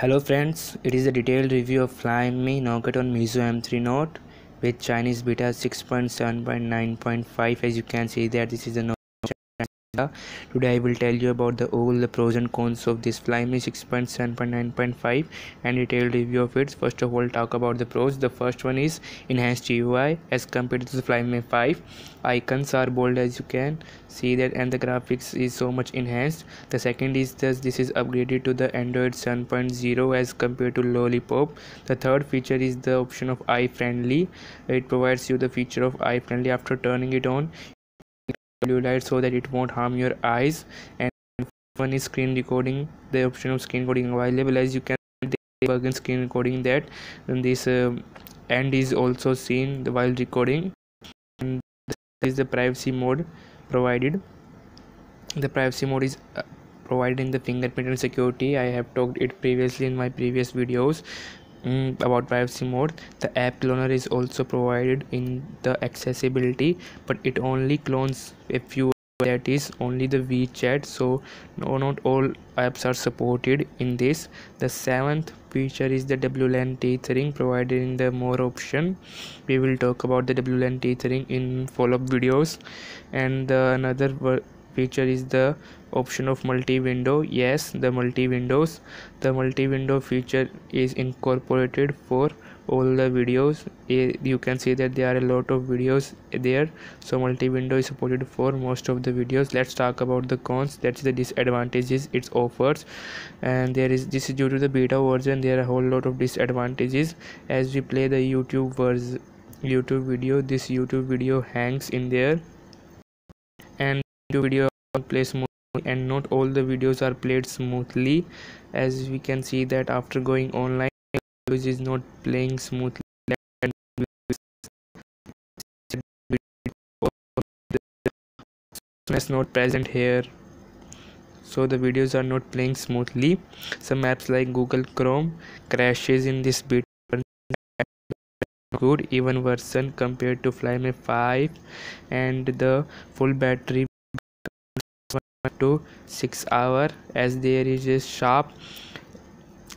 Hello friends, it is a detailed review of Flyme on Meizu M3 Note with Chinese beta 6.7.9.5 as you can see that this is a today i will tell you about the all the pros and cons of this flyme 6.7.9.5 and detailed review of it. First of all talk about the pros. The first one is enhanced ui as compared to the flyme 5 icons are bold as you can see that and the graphics is so much enhanced. The second is this this is upgraded to the android 7.0 as compared to lollipop. The third feature is the option of eye friendly. It provides you the feature of eye friendly after turning it on blue light so that it won't harm your eyes. And one is screen recording the option of screen recording available. As you can bug in screen recording that and this uh, end is also seen while recording. And this is the privacy mode provided. The privacy mode is uh, provided in the fingerprint and security. I have talked it previously in my previous videos mm, about privacy mode the app cloner is also provided in the accessibility but it only clones a few that is only the WeChat so no not all apps are supported in this. The seventh feature is the WLAN tethering provided in the more option. We will talk about the WLAN tethering in follow-up videos. And the another feature is the option of multi-window. Yes the multi-windows. The multi-window feature is incorporated for all the videos. Eh, you can see that there are a lot of videos there. So multi-window is supported for most of the videos. Let's talk about the cons. That's the disadvantages it offers. And there is this is due to the beta version. There are a whole lot of disadvantages. As we play the youtube version youtube video this youtube video hangs in there. And the video play smoothly and not all the videos are played smoothly. As we can see that after going online which is not playing smoothly. Is not present here. So the videos are not playing smoothly. Some apps like google chrome crashes in this bit. Good even version compared to flyme 5 and the full battery to 6 hour as there is a sharp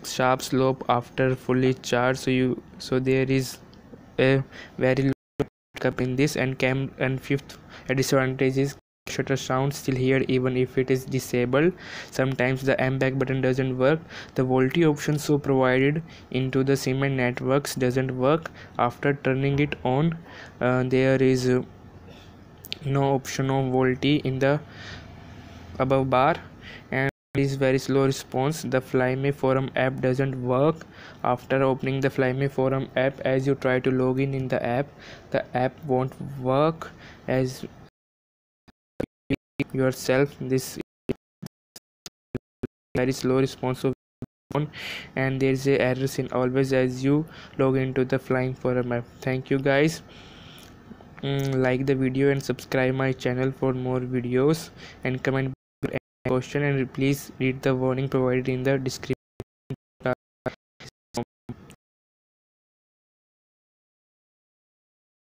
sharp slope after fully charged. So you so there is a very low up in this and cam and fifth disadvantage is shutter sound still here even if it is disabled. Sometimes the m back button doesn't work. The VoLTE option so provided into the Siemens networks doesn't work. After turning it on uh, there is uh, no option of VoLTE in the above bar and is very slow response. The flyme forum app doesn't work. After opening the flyme forum app as you try to log in in the app the app won't work as yourself. This very slow response of and there is a error in always as you log into the flyme forum app. Thank you guys. Mm, like the video and subscribe my channel for more videos and comment question and please read the warning provided in the description